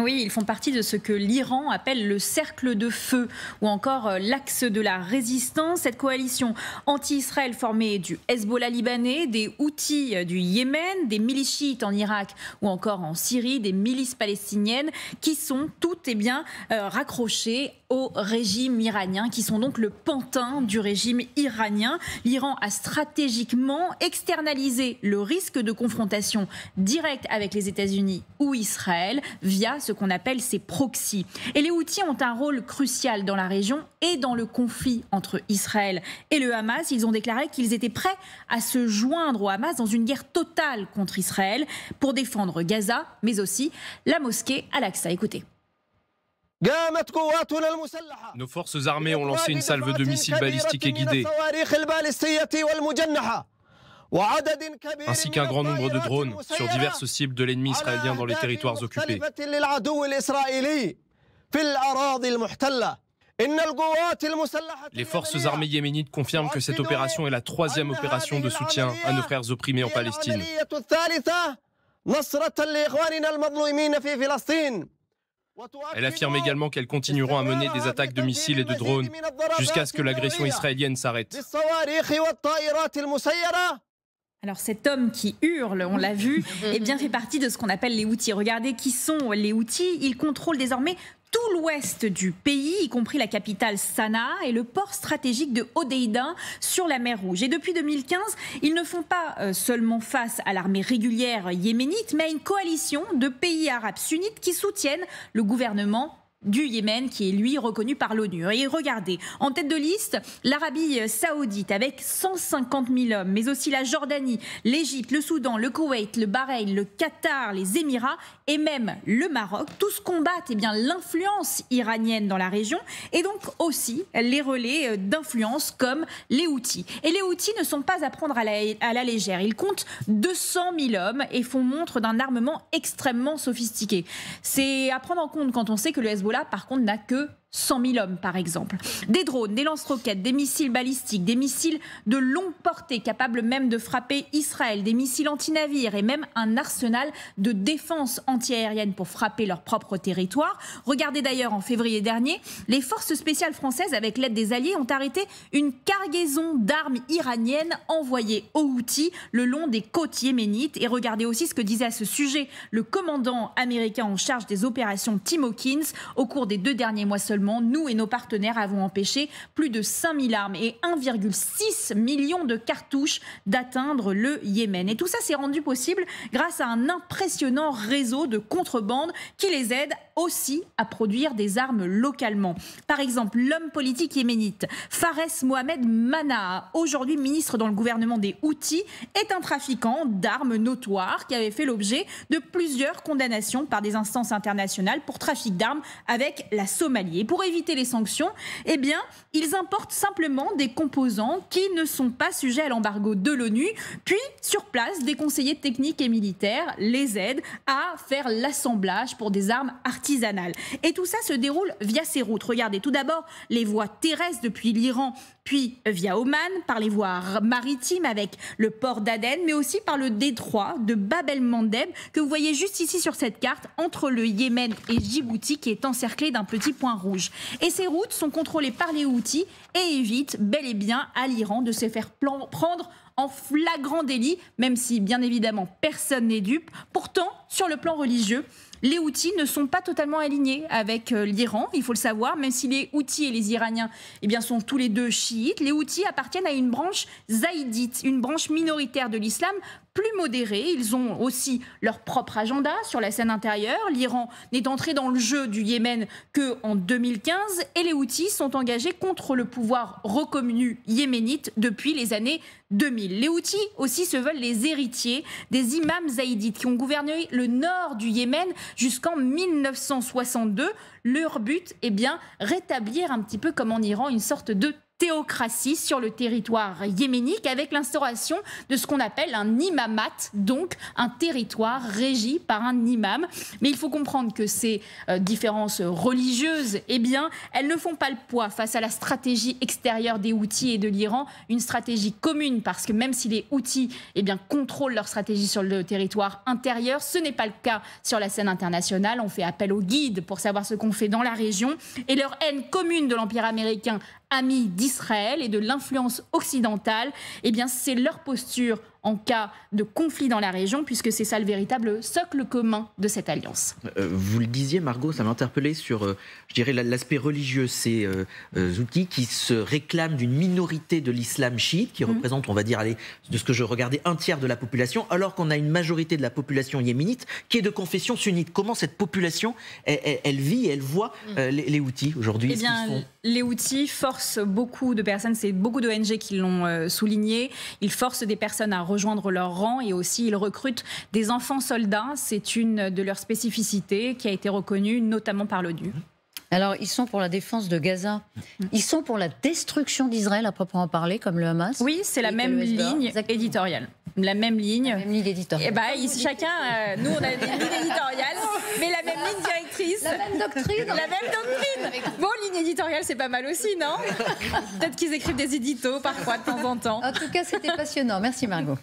Ah oui, ils font partie de ce que l'Iran appelle le cercle de feu ou encore euh, l'axe de la résistance. Cette coalition anti-Israël formée du Hezbollah libanais, des Houthis euh, du Yémen, des milices chiites en Irak ou encore en Syrie, des milices palestiniennes qui sont toutes eh bien, euh, raccrochées au régime iranien, qui sont donc le pantin du régime iranien. L'Iran a stratégiquement externalisé le risque de confrontation directe avec les États-Unis ou Israël via ce qu'on appelle ses proxys. Et les Houthis ont un rôle crucial dans la région et dans le conflit entre Israël et le Hamas. Ils ont déclaré qu'ils étaient prêts à se joindre au Hamas dans une guerre totale contre Israël pour défendre Gaza, mais aussi la mosquée Al-Aqsa. Écoutez. Nos forces armées ont lancé une salve de missiles balistiques et guidés, ainsi qu'un grand nombre de drones sur diverses cibles de l'ennemi israélien dans les territoires occupés. Les forces armées yéménites confirment que cette opération est la troisième opération de soutien à nos frères opprimés en Palestine. Elle affirme également qu'elles continueront à mener des attaques de missiles et de drones jusqu'à ce que l'agression israélienne s'arrête. Alors cet homme qui hurle, on l'a vu, eh bien fait partie de ce qu'on appelle les outils. Regardez qui sont les outils. Ils contrôlent désormais tout l'ouest du pays, y compris la capitale Sanaa et le port stratégique de Hodeida sur la mer Rouge. Et depuis 2015, ils ne font pas euh, seulement face à l'armée régulière yéménite, mais à une coalition de pays arabes sunnites qui soutiennent le gouvernement du Yémen, qui est lui reconnu par l'ONU. Et regardez, en tête de liste, l'Arabie saoudite avec 150 000 hommes, mais aussi la Jordanie, l'Égypte, le Soudan, le Koweït, le Bahreïn, le Qatar, les Émirats et même le Maroc. Tous combattent eh l'influence iranienne dans la région et donc aussi les relais d'influence comme les Houthis. Et les Houthis ne sont pas à prendre à la, à la légère. Ils comptent 200 000 hommes et font montre d'un armement extrêmement sophistiqué. C'est à prendre en compte quand on sait que le Hezbollah par contre, n'a que 100 000 hommes, par exemple. Des drones, des lance-roquettes, des missiles balistiques, des missiles de longue portée capables même de frapper Israël, des missiles anti-navires et même un arsenal de défense antiaérienne pour frapper leur propre territoire. Regardez d'ailleurs en février dernier, les forces spéciales françaises, avec l'aide des Alliés, ont arrêté une cargaison d'armes iraniennes envoyées aux Houthis le long des côtes yéménites. Et regardez aussi ce que disait à ce sujet le commandant américain en charge des opérations Tim Hawkins au cours des deux derniers mois seulement nous et nos partenaires avons empêché plus de 5000 armes et 1,6 million de cartouches d'atteindre le Yémen. Et tout ça s'est rendu possible grâce à un impressionnant réseau de contrebande qui les aide aussi à produire des armes localement. Par exemple, l'homme politique yéménite Fares Mohamed Mana, aujourd'hui ministre dans le gouvernement des Houthis, est un trafiquant d'armes notoires qui avait fait l'objet de plusieurs condamnations par des instances internationales pour trafic d'armes avec la Somalie pour éviter les sanctions, eh ils importent simplement des composants qui ne sont pas sujets à l'embargo de l'ONU. Puis, sur place, des conseillers techniques et militaires les aident à faire l'assemblage pour des armes artisanales. Et tout ça se déroule via ces routes. Regardez tout d'abord les voies terrestres depuis l'Iran puis via Oman, par les voies maritimes avec le port d'Aden, mais aussi par le détroit de Bab el-Mandeb, que vous voyez juste ici sur cette carte, entre le Yémen et Djibouti, qui est encerclé d'un petit point rouge. Et ces routes sont contrôlées par les Houthis et évitent bel et bien à l'Iran de se faire prendre en flagrant délit, même si bien évidemment personne n'est dupe. Pourtant, sur le plan religieux, les Houthis ne sont pas totalement alignés avec euh, l'Iran, il faut le savoir, même si les Houthis et les Iraniens eh bien, sont tous les deux chiites. Les Houthis appartiennent à une branche zaïdite, une branche minoritaire de l'islam plus modérés. Ils ont aussi leur propre agenda sur la scène intérieure. L'Iran n'est entré dans le jeu du Yémen que en 2015 et les Houthis sont engagés contre le pouvoir reconnu yéménite depuis les années 2000. Les Houthis aussi se veulent les héritiers des imams zaïdites qui ont gouverné le nord du Yémen jusqu'en 1962. Leur but est bien rétablir un petit peu comme en Iran une sorte de théocratie sur le territoire yéménite avec l'instauration de ce qu'on appelle un imamat, donc un territoire régi par un imam. Mais il faut comprendre que ces euh, différences religieuses, eh bien, elles ne font pas le poids face à la stratégie extérieure des Houthis et de l'Iran, une stratégie commune parce que même si les Houthis eh bien, contrôlent leur stratégie sur le territoire intérieur, ce n'est pas le cas sur la scène internationale. On fait appel aux guides pour savoir ce qu'on fait dans la région et leur haine commune de l'Empire américain amis d'Israël et de l'influence occidentale, eh c'est leur posture en cas de conflit dans la région, puisque c'est ça le véritable socle commun de cette alliance. Euh, vous le disiez, Margot, ça m'a interpellé sur, euh, je dirais, l'aspect religieux. Ces euh, outils qui se réclament d'une minorité de l'islam chiite, qui mhm. représente, on va dire, allez, de ce que je regardais, un tiers de la population, alors qu'on a une majorité de la population yéménite qui est de confession sunnite. Comment cette population, elle, vit, elle voit mhm. les, outils aujourd'hui? Eh bien, les outils forcent beaucoup de personnes, c'est beaucoup d'ONG qui l'ont souligné, ils forcent des personnes à rejoindre leur rang et aussi ils recrutent des enfants soldats. C'est une de leurs spécificités qui a été reconnue notamment par l'ONU. Alors, ils sont pour la défense de Gaza. Ils sont pour la destruction d'Israël, à proprement parler, comme le Hamas. Oui, c'est la même ligne éditoriale. La même ligne. La même ligne éditoriale. Et eh bah, chacun, euh, nous, on a des lignes éditoriales, mais la même ligne directrice. La même doctrine. La même doctrine. Bon, ligne éditoriale, c'est pas mal aussi, non? Peut-être qu'ils écrivent des éditos parfois, de temps en temps. En tout cas, c'était passionnant. Merci, Margot.